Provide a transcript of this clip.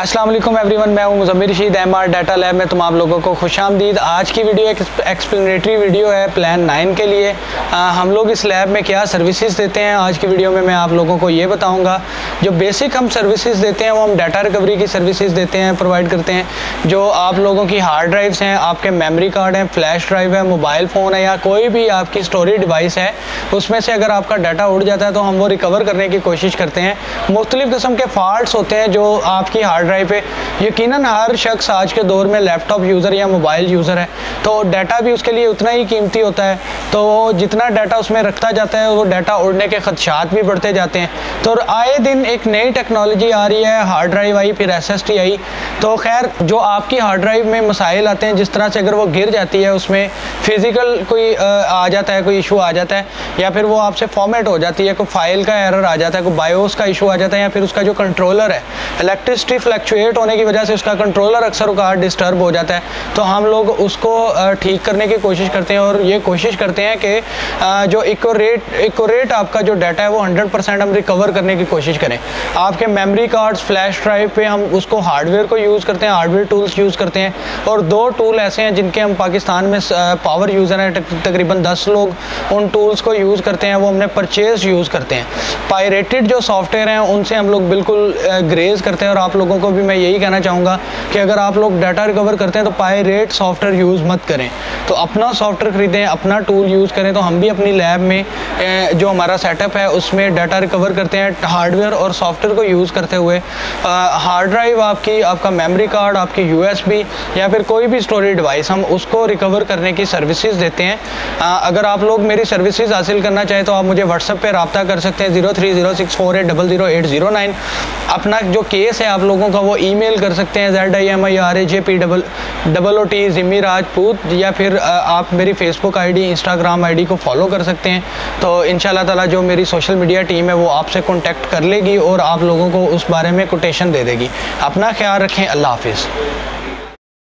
अस्सलाम every one मैं हूँ Muzammir Rashid M R data lab में तुम आप लोगों को खुश आमदीद। आज की वीडियो एक एक्सप्लेनेटरी वीडियो है प्लान नाइन के लिए। आ, हम लोग इस लैब में क्या सर्विसेज़ देते हैं? आज की वीडियो में मैं आप लोगों को ये बताऊँगा। जो बेसिक हम सर्विसेज़ देते हैं वो हम डाटा रिकवरी की सर्विसेज़ देते हैं प्रोवाइड करते हैं। जो आप लोगों की हार्ड ड्राइव्स हैं आपके मेमरी कार्ड हैं फ्लैश ड्राइव है मोबाइल फ़ोन है या कोई भी आपकी स्टोरेज डिवाइस है उसमें से अगर आपका डाटा उड़ जाता है तो हम वो रिकवर करने की कोशिश करते हैं। मुख्तलिफ़ किस्म के फॉल्ट होते हैं जो आपकी हार्ड ड्राइव पे। यकीनन हर शख्स आज के दौर में लैपटॉप यूज़र या मोबाइल यूज़र है। तो डाटा भी उसके लिए उतना ही कीमती होता है। तो जितना डाटा उसमें रखता जाता है, वो डाटा उड़ने के खदशात भी बढ़ते जाते हैं। तो आए दिन एक नई टेक्नोलॉजी आ रही है हार्ड ड्राइव आई, फिर एस आई। तो खैर, जो आपकी हार्ड ड्राइव में मसाइल आते हैं, जिस तरह से अगर वो गिर जाती है उसमें फ़िज़िकल कोई आ जाता है, कोई इशू आ जाता है, या फिर वो आपसे फॉर्मेट हो जाती है, कोई फ़ाइल का एरर आ जाता है, कोई बायोस का इशू आ जाता है, या फिर उसका जो कंट्रोलर है इलेक्ट्रिसिटी फ्लैक्चुएट होने की वजह से उसका कंट्रोलर अक्सर उकार डिस्टर्ब हो जाता है। तो हम लोग उसको ठीक करने की कोशिश करते हैं और ये कोशिश करते हैं कि जो इको रेट रेट आपका जो डाटा है वो 100 परसेंट हम रिकवर करने की कोशिश करें। आपके मेमोरी कार्ड्स फ्लैश ड्राइव पे हम उसको हार्डवेयर को यूज़ करते हैं हार्डवेयर टूल्स यूज़ करते हैं और दो टूल ऐसे हैं जिनके हम पाकिस्तान में पावर यूज़र हैं तकरीबन दस लोग। उन टूल्स को यूज़ करते हैं, वो हमने परचेज यूज़ करते हैं। पायरेटेड जो सॉफ्टवेयर हैं, उनसे हम लोग बिल्कुल ग्रेज करते हैं और आप लोगों को भी मैं यही कहना चाहूँगा कि अगर आप लोग डाटा रिकवर करते हैं तो पाई रेट सॉफ्टवेयर यूज़ मत करें। तो अपना सॉफ्टवेयर ख़रीदें अपना टूल यूज़ करें तो हम भी अपनी लैब में जो हमारा सेटअप है उसमें डाटा रिकवर करते हैं हार्डवेयर और सॉफ्टवेयर को यूज़ करते हुए। हार्ड ड्राइव आपकी आपका मेमोरी कार्ड आपकी यूएसबी या फिर कोई भी स्टोरेज डिवाइस हम उसको रिकवर करने की सर्विसेज़ देते हैं। आ, अगर आप लोग मेरी सर्विसेज़ हासिल करना चाहें तो आप मुझे व्हाट्सएप पे रबता कर सकते हैं zero three zero six four eight double zero eight zero nine अपना जो केस है आप लोगों का वो ईमेल कर सकते हैं Z I M I R A J P double double O T Jimmy Rajput या फिर आप मेरी फेसबुक आईडी इंस्टाग्राम आईडी को फॉलो कर सकते हैं। तो इन ताला जो मेरी सोशल मीडिया टीम है, वो आपसे कॉन्टेक्ट कर लेगी और आप लोगों को उस बारे में कोटेशन दे देगी। अपना ख्याल रखें, अल्लाह हाफिज़।